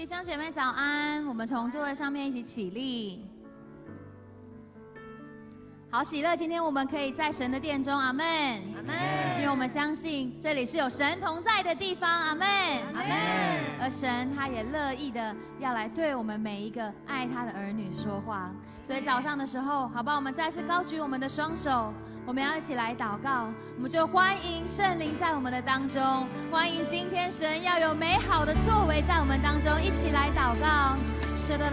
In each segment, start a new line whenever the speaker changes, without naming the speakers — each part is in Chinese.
弟兄姐妹早安，我们从座位上面一起起立。好喜乐，今天我们可以在神的殿中，阿门，阿门。因为我们相信这里是有神同在的地方，阿门，阿门。而神他也乐意的要来对我们每一个爱他的儿女说话。所以早上的时候，好吧，我们再次高举我们的双手，我们要一起来祷告，我们就欢迎圣灵在我们的当中，欢迎今天神要有美好的作为在我们当中，一起来祷告。主啊，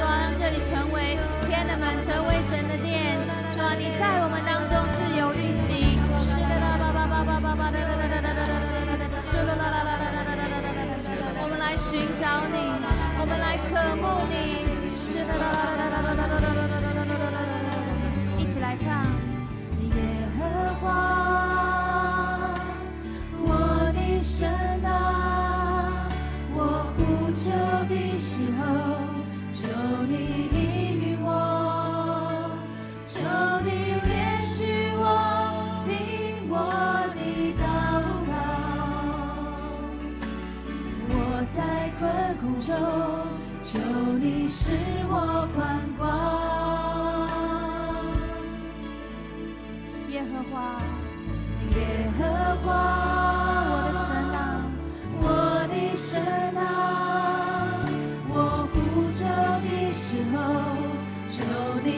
让这里成为天的门，成为神的殿。主啊，你在我们当中自由运行。是的啦，哒哒哒哒哒哒哒哒哒。是的啦啦啦啦啦啦啦啦啦。我们来寻找你，我们来渴慕你。一起来唱。耶和华，困苦中，求你使我宽广。耶和华，耶和华，我的神啊，我的神啊，我呼求的时候，求你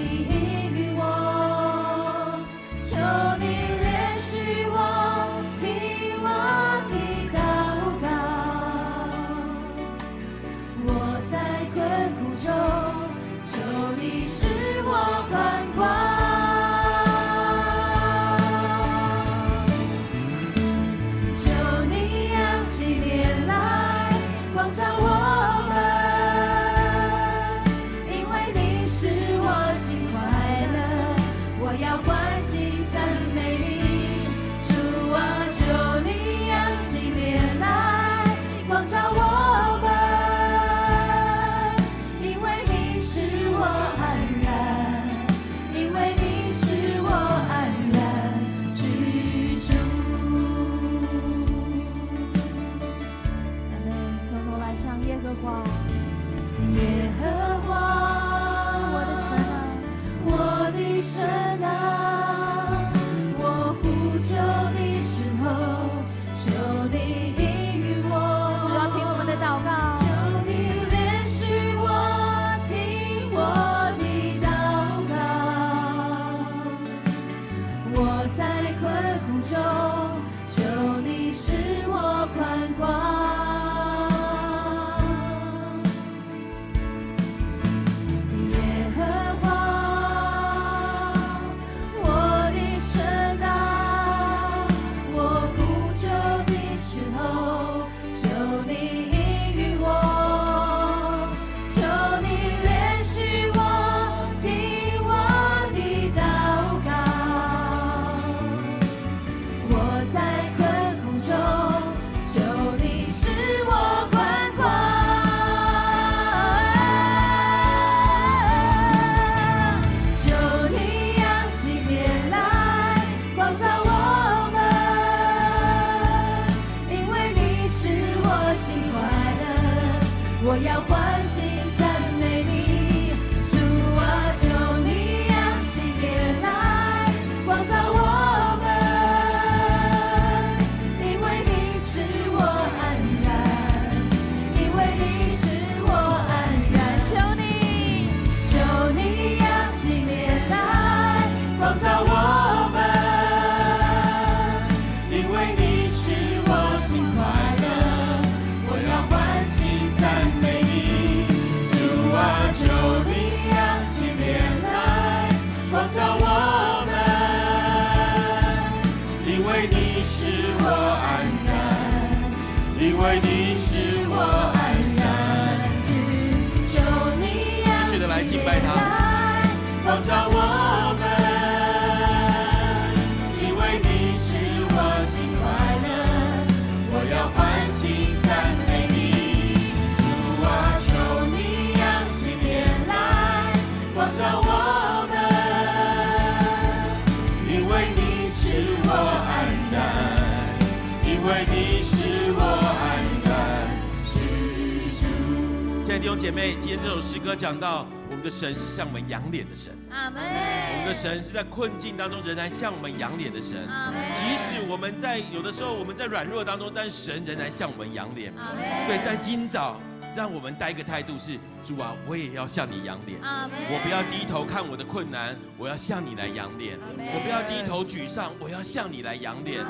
这首诗歌讲到，我们的神是向我们仰脸的神。
阿门。
我们的神是在困境当中仍然向我们仰脸的神。
阿门。
即使我们在有的时候我们在软弱当中，但神仍然向我们仰脸。
阿门。
所以，但今早让我们带一个态度是：主啊，我也要向你仰脸。我不要低头看我的困难，我要向你来仰脸。我不要低头沮丧，我要向你来仰脸。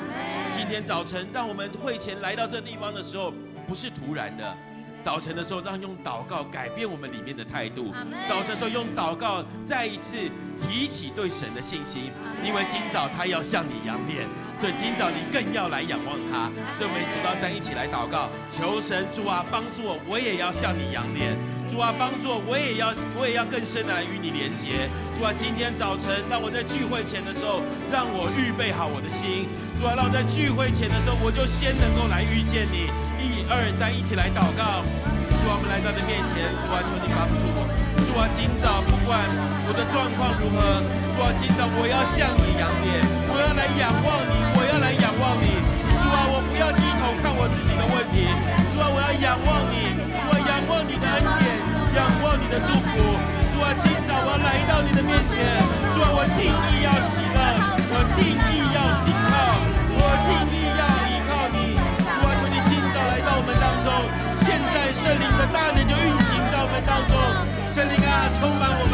今天早晨，让我们会前来到这地方的时候，不是突然的。早晨的时候，让用祷告改变我们里面的态度。早晨的时候，用祷告再一次提起对神的信心，因为今早他要向你仰脸，所以今早你更要来仰望他。所以我们数到三，一起来祷告，求神主啊帮助我，我也要向你仰脸。主啊帮助我，我也要我也要更深的来与你连接。主啊，今天早晨让我在聚会前的时候，让我预备好我的心。主啊，让我在聚会前的时候，我就先能够来遇见你。一二三，一起来祷告。主啊，我们来到你面前。主啊，求你帮助我。主啊，今早不管我的状况如何，主啊，今早我要向你仰脸，我要来仰望你，我要来仰望你。主啊，我不要低头看我自己的问题。主啊，我要仰望你。主啊，仰望你的恩典，仰望你的祝福。主啊，今早我来到你的面前。主啊，我定义要喜乐，我定义要信靠，我定义要依靠你。主啊，求你今早来到我们当中，现在圣灵的大能就运行在我们当中。圣灵啊，充满我们，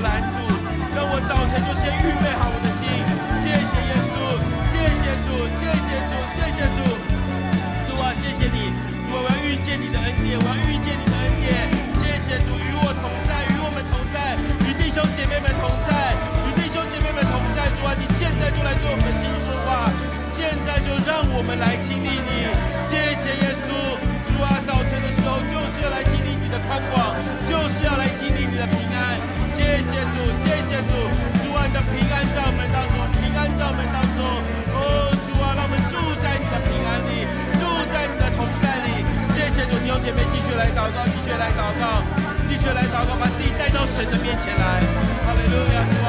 拦阻，让我早晨就先预备好我的心。谢谢耶稣，谢谢主，谢谢主，谢谢主，主啊，谢谢你，主啊，我要遇见你的恩典，我要遇见你的恩典。谢谢主，与我同在，与我们同在，与弟兄姐妹们同在，与弟兄姐妹们同在。主啊，你现在就来对我们的心说话，现在就让我们来经历你。谢谢耶稣。主啊，早晨的时候就是要来经历的宽广，就是要来经历你的平安。谢谢主，谢谢主，主啊，你的平安在我们当中，平安在我们当中。哦，主啊，让我们住在你的平安里，住在你的同在里。谢谢主，弟兄姐妹继续来祷告，继续来祷告，继续来祷告，把自己带到神的面前来。哈利路亚，主啊，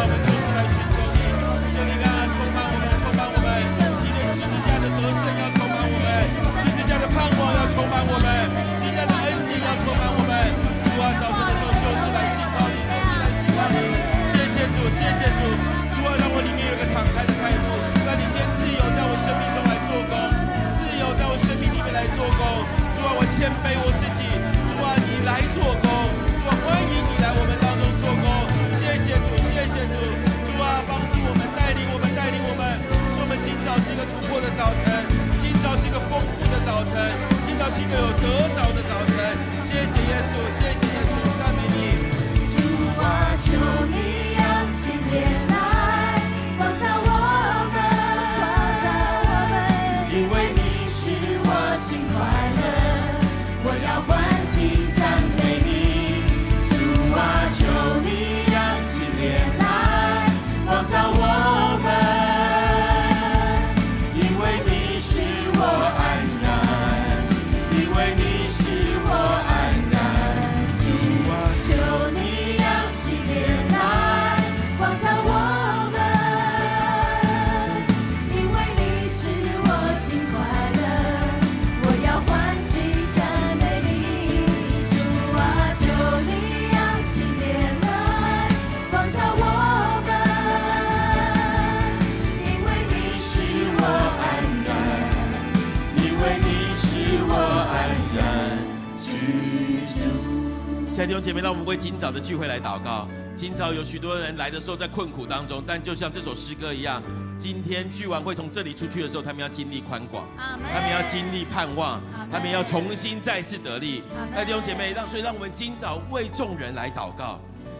弟兄姐妹，让我们为今早的聚会来祷告。今早有许多人来的时候在困苦当中，但就像这首诗歌一样，今天聚完会从这里出去的时候，他们要经历宽广，他们要经历盼望，他们要重新再次得力。那弟兄姐妹，让所以让我们今早为众人来祷告。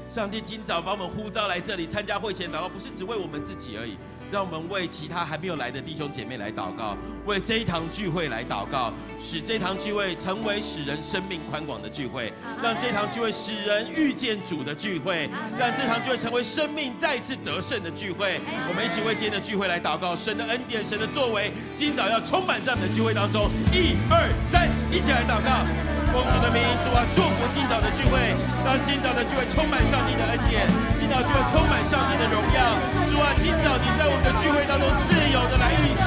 上帝今早把我们呼召来这里参加会前祷告，不是只为我们自己而已。让我们为其他还没有来的弟兄姐妹来祷告，为这一堂聚会来祷告，使这堂聚会成为使人生命宽广的聚会，让这堂聚会使人遇见主的聚会，让这堂聚会成为生命再次得胜的聚会。我们一起为今天的聚会来祷告，神的恩典，神的作为，今早要充满在我们的聚会当中。一二三，一起来祷告。奉主的名，主啊，祝福今早的聚会，让今早的聚会充满上帝的恩典，今早聚会充满上帝的荣耀。主啊，今早你在我们的聚会当中自由的来运行，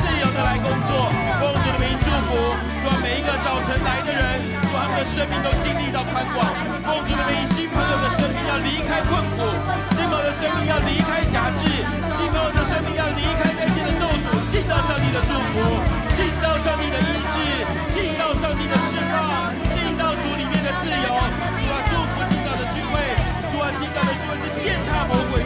自由的来工作。奉主的名祝福，主啊，每一个早晨来的人，主他们的生命都经历到宽广。奉主的名，新朋友的生命要离开困苦，新朋友的生命要离开辖制，新朋友的生命要离开那些的咒诅，进到上帝的祝福，进到上帝的医治，进到上帝的释放，进到主里面的自由。主啊，祝福听到的聚会，主啊，听到的聚会是践踏魔鬼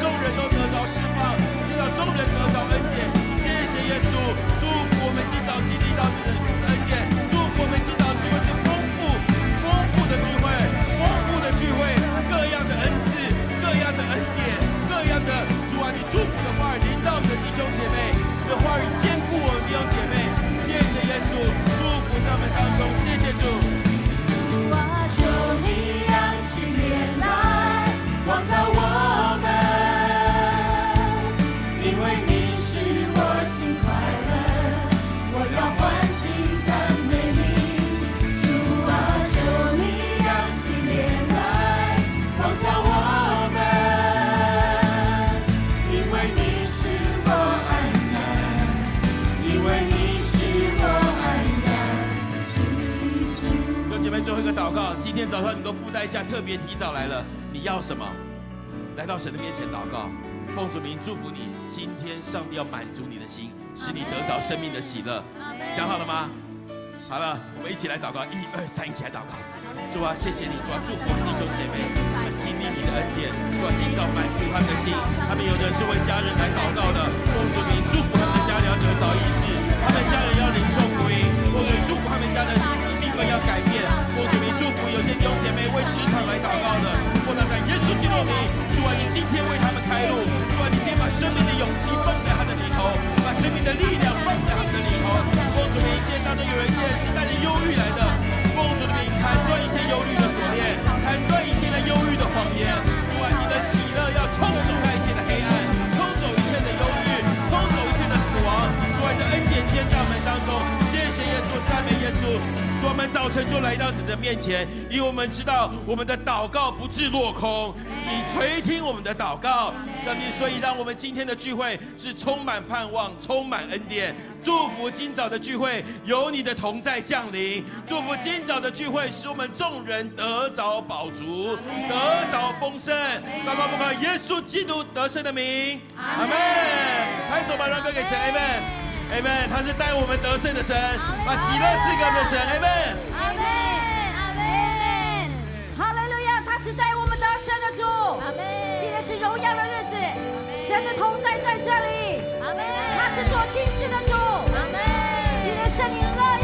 众人都得着释放，听到众人得着恩典。谢谢耶稣，祝福我们今早经历到你的恩典，祝福我们今早聚会是丰富、丰富的聚会，丰富的聚会，各样的恩赐，各样的恩典，各样的主啊，你祝福的话语临到我们的弟兄姐妹，你的话语天早上你都付代价，特别提早来了，你要什么？来到神的面前祷告，奉主名祝福你。今天上帝要满足你的心，使你得着生命的喜乐。想好了吗？好了，我们一起来祷告，一二三，一起来祷告。主啊，谢谢你，主啊，祝福弟兄姐妹，他们经历你的恩典，主啊，尽早满足他们的心。他们有的人是为家人来祷告的，奉主名祝福他们的家人要得着医治，他们家人要领受福音，奉主祝福他们家的性格要改变，弟兄姐妹为职场来祷告的，奉他在耶稣基督你，主啊，你今天为他们开路，主啊，你今天把生命的勇气放在他的里头，早晨就来到你的面前，因为我们知道我们的祷告不致落空，你垂听我们的祷告，上帝，所以让我们今天的聚会是充满盼望、充满恩典。祝福今早的聚会有你的同在降临，祝福今早的聚会使我们众人得着饱足，得着丰盛。祷告奉靠耶稣基督得胜的名，阿门。拍手把荣耀给神，阿门，阿门。他是带我们得胜的神，把喜乐赐给我们的神，阿门。
阿门，阿门，
哈利路亚！他是带我们得胜的主。
阿门，
今天是荣耀的日子，神的同在在这里。
阿门，
他是做新事的主。
阿门，
今天圣灵乐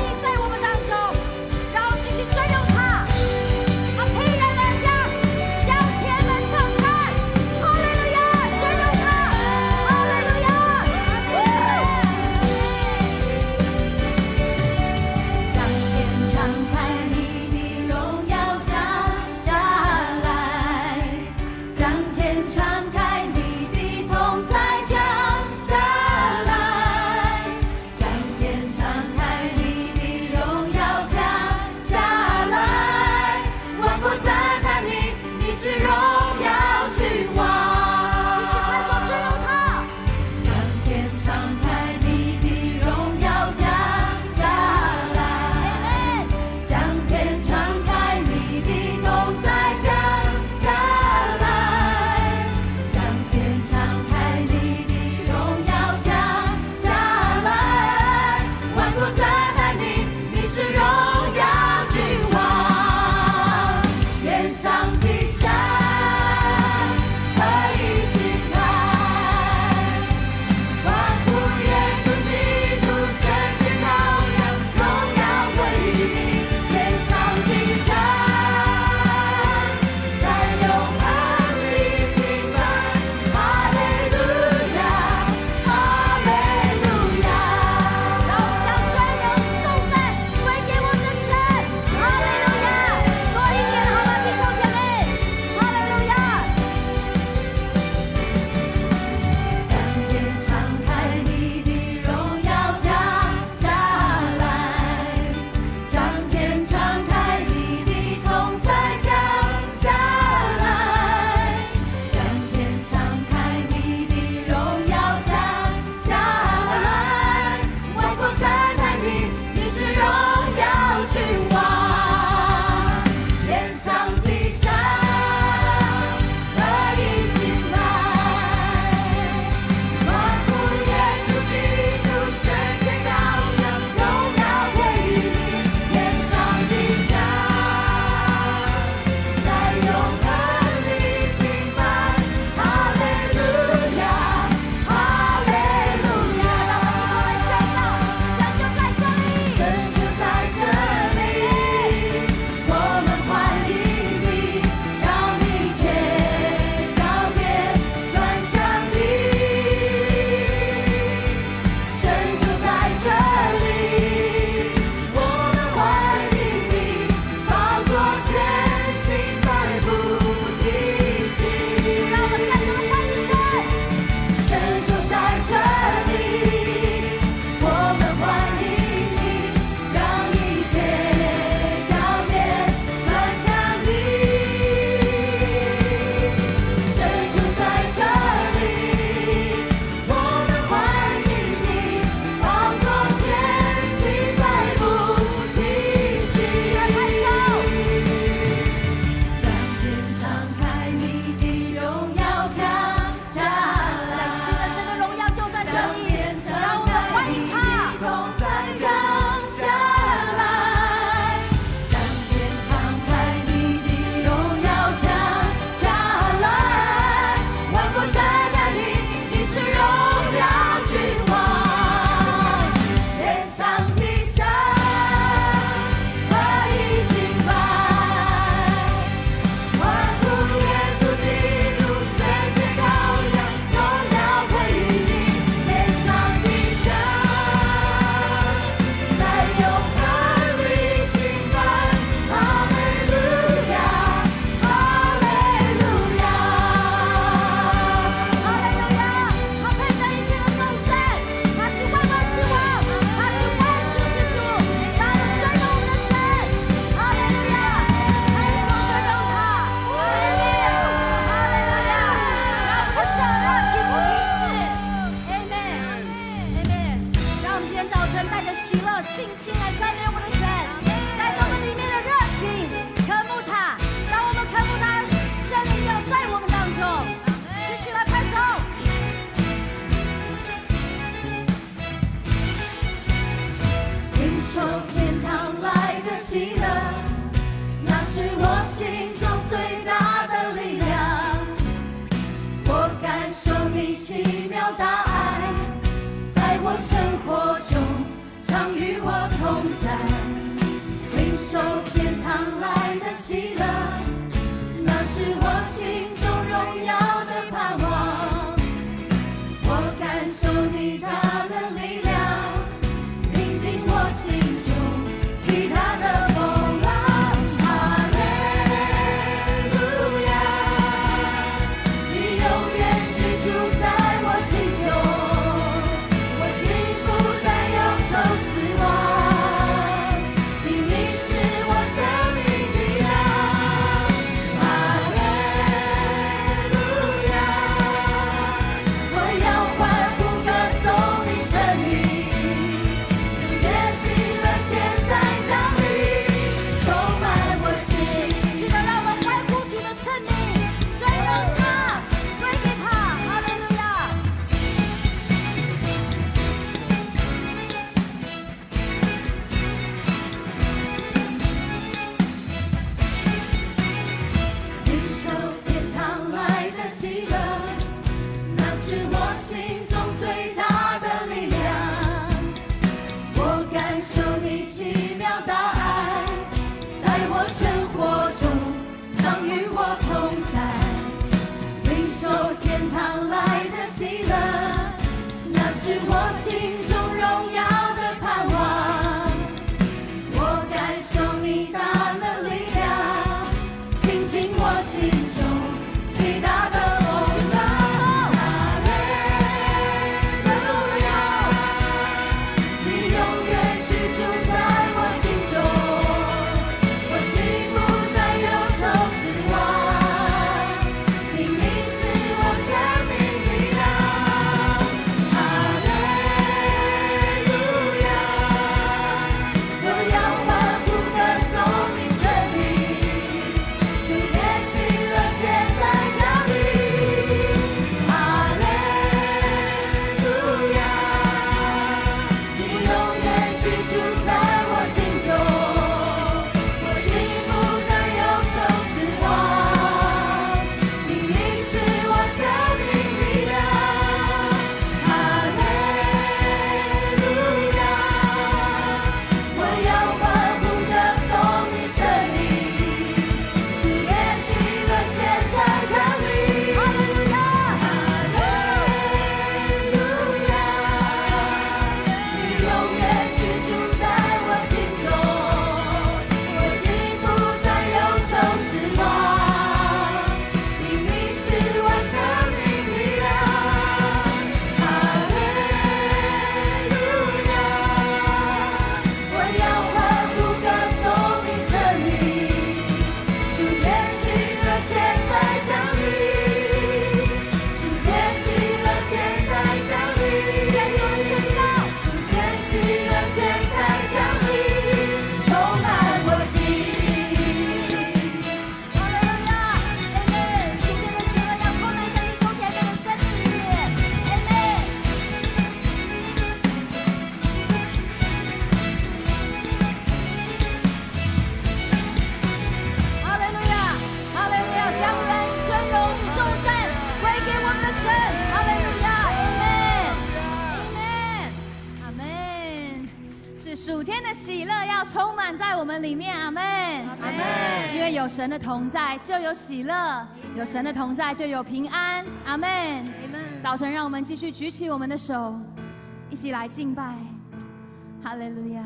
神
的同在就有喜乐，有神的同在就有平安。阿门。早晨，让我们继续举起我们的手，一起来敬拜。哈利路亚。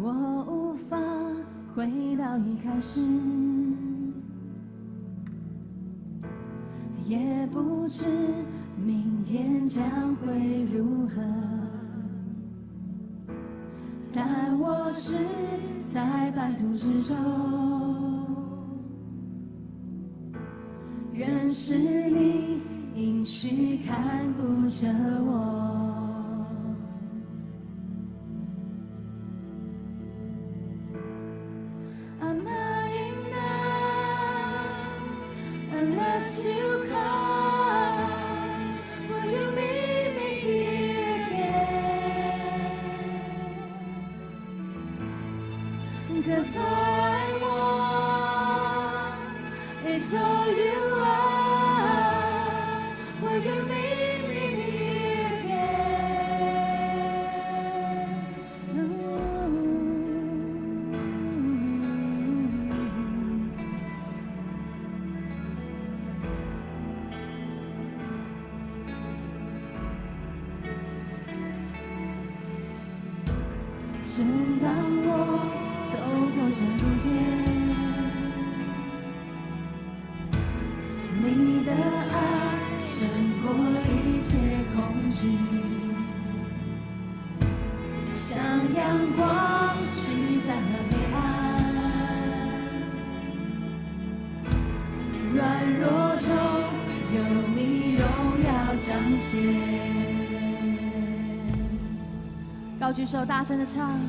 我无法回到一开始。也不知明天将会如何。但我是在半途之中，认识你，允许看顾着我。高举手，大声的唱。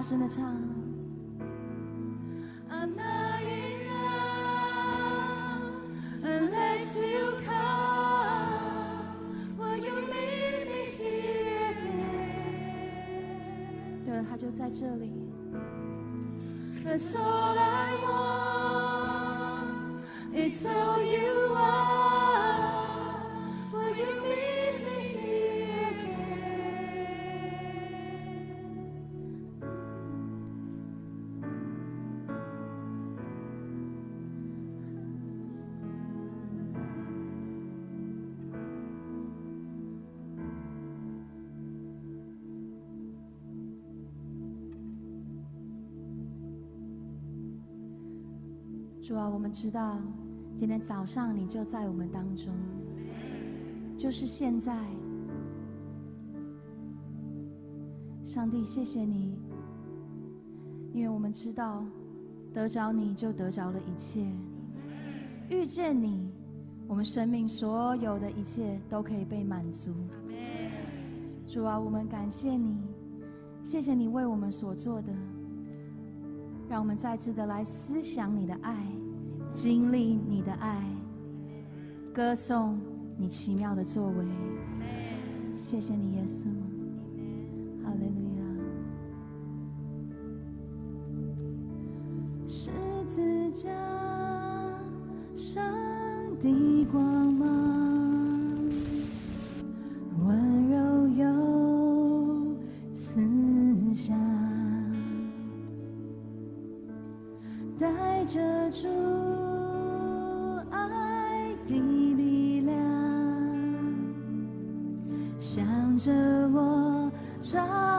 大声的唱。
I'm not enough unless you come. Will you meet me here again? all I want It's all you are. 主
啊，我们知道
今天早上你就在我们当中，就是现在。上帝，谢谢你。因为我们知道，得着你就得着了一切，遇见你，我们生命所有的一切都可以被满足。主啊，我们感谢你，谢谢你为我们所做的。让我们再次的来思想你的爱经历你的爱歌颂你奇妙的作为。谢谢你耶稣。遮住爱的力量，向着我照。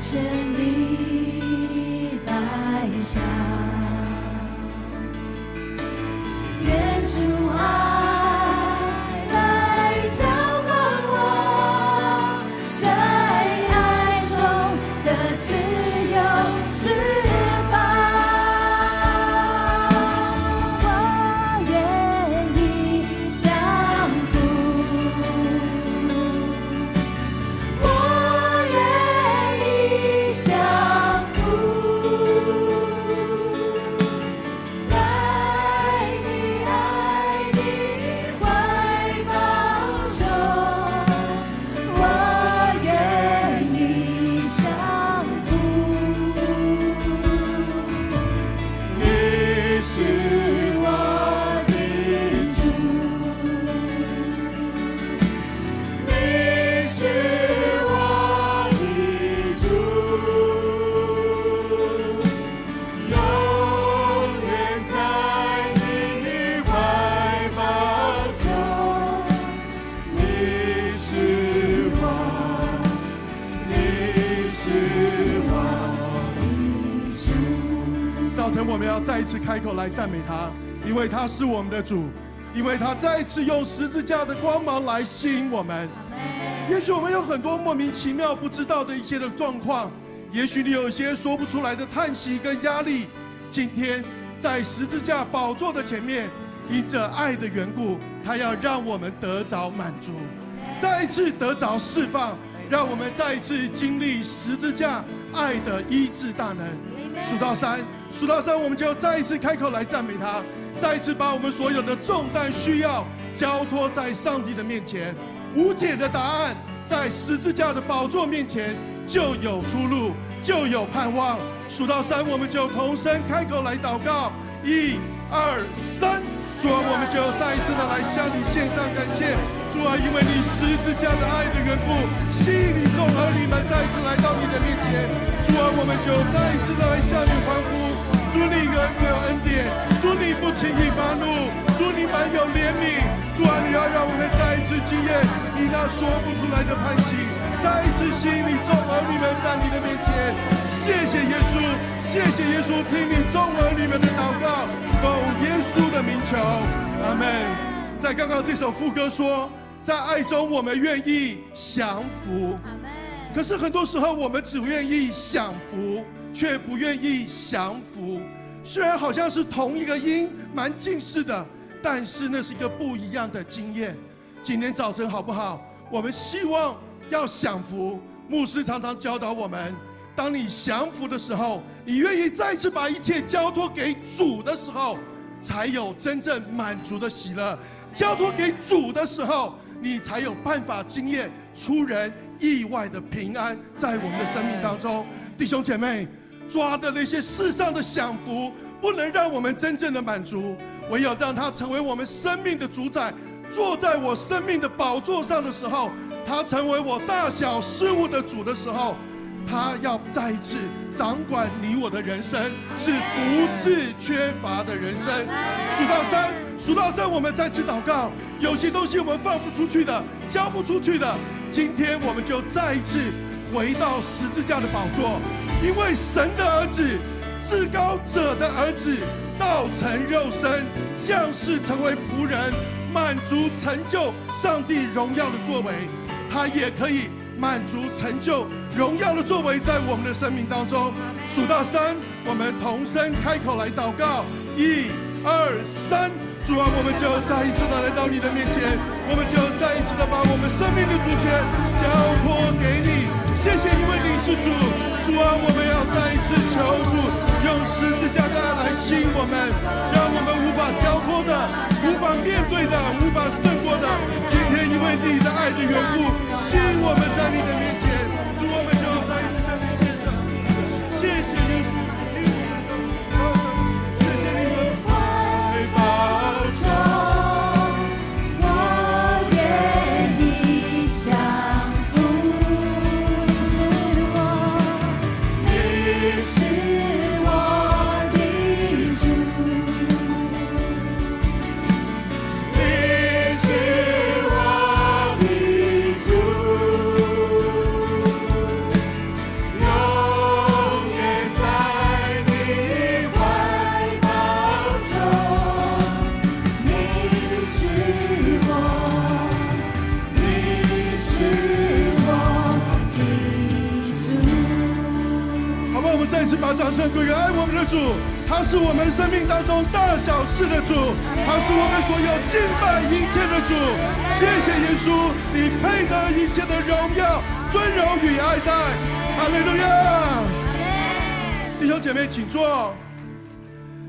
坚定
早晨，我们要再一次开口来赞美他，因为他是我们的主，因为他再一次用十字架的光芒来吸引我们。也许我们有很多莫名其妙不知道的一些的状况，也许你有一些说不出来的叹息跟压力。今天在十字架宝座的前面，因着爱的缘故，他要让我们得着满足，再一次得着释放，让我们再一次经历十字架爱的医治大能。数到三。数到三，我们就再一次开口来赞美他，再一次把我们所有的重担需要交托在上帝的面前。无解的答案，在十字架的宝座面前就有出路，就有盼望。数到三，我们就同声开口来祷告。一、二、三，主啊，我们就再一次的来向你献上感谢。主啊，因为你十字架的爱的缘故，吸引你众儿女们再一次来到你的面前。主啊，我们就再一次的来向你欢呼。主你恩有恩典，主你不轻易发怒，主你满有怜悯。主啊，你要让我们再一次经验你那说不出来的盼息，再一次吸引你众儿女们在你的面前。谢谢耶稣，谢谢耶稣，听你众儿女们的祷告，奉求，阿门。在刚刚这首副歌说，在爱中我们愿意降服。可是很多时候，我们只愿意享福，却不愿意降服。虽然好像是同一个音，蛮近似的，但是那是一个不一样的经验。今天早晨好不好？我们希望要享福。牧师常常教导我们：当你降服的时候，你愿意再次把一切交托给主的时候，才有真正满足的喜乐。交托给主的时候，你才有办法经验出人意外的平安在我们的生命当中。弟兄姐妹，抓的那些世上的享福，不能让我们真正的满足，唯有让他成为我们生命的主宰，坐在我生命的宝座上的时候，他成为我大小事物的主的时候，他要再一次掌管你我的人生，是不致缺乏的人生。数到三，数到三，我们再次祷告。有些东西我们放不出去的，交不出去的，今天我们就再一次回到十字架的宝座，因为神的儿子，至高者的儿子，道成肉身，降世成为仆人，满足成就上帝荣耀的作为，他也可以满足成就荣耀的作为在我们的生命当中。数到三，我们同声开口来祷告，一、二、三。主啊，我们就再一次的来到你的面前，我们就再一次的把我们生命的主权交托给你。谢谢，因为你是主。主啊，我们要再一次求助用十字架的爱来吸引我们，让我们无法交托的、无法面对的、无法胜过的。今天因为你的爱的缘故，吸引我们在你的面前。祝，我们再次把掌声归给爱我们的主，他是我们生命当中大小事的主，他是我们所有敬拜一切的主。谢谢耶稣，你配得一切的荣耀、尊荣与爱戴。哈利路亚！弟兄姐妹，请坐。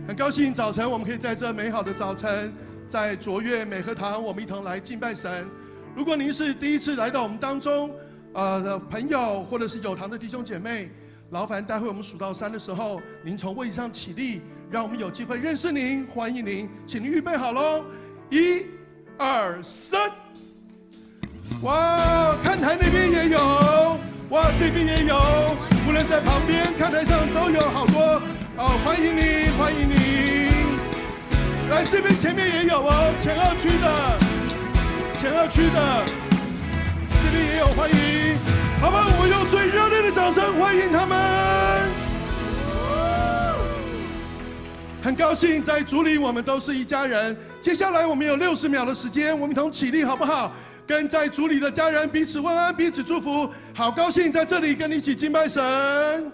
很高兴早晨我们可以在这美好的早晨，在卓越美和堂，我们一同来敬拜神。如果您是第一次来到我们当中，呃的朋友或者是有堂的弟兄姐妹，劳烦待会我们数到三的时候，您从位置上起立，让我们有机会认识您，欢迎您，请您预备好喽，一、二、三。哇，看台那边也有，哇，这边也有，无论在旁边、看台上都有好多，哦，欢迎你，欢迎你。来，这边前面也有哦，前二区的，前二区的，这边也有，欢迎。好吧，我用最热烈的掌声欢迎他们。很高兴在主里，我们都是一家人。接下来我们有六十秒的时间，我们一同起立，好不好？跟在主里的家人彼此问安，彼此祝福。好高兴在这里跟你一起敬拜神。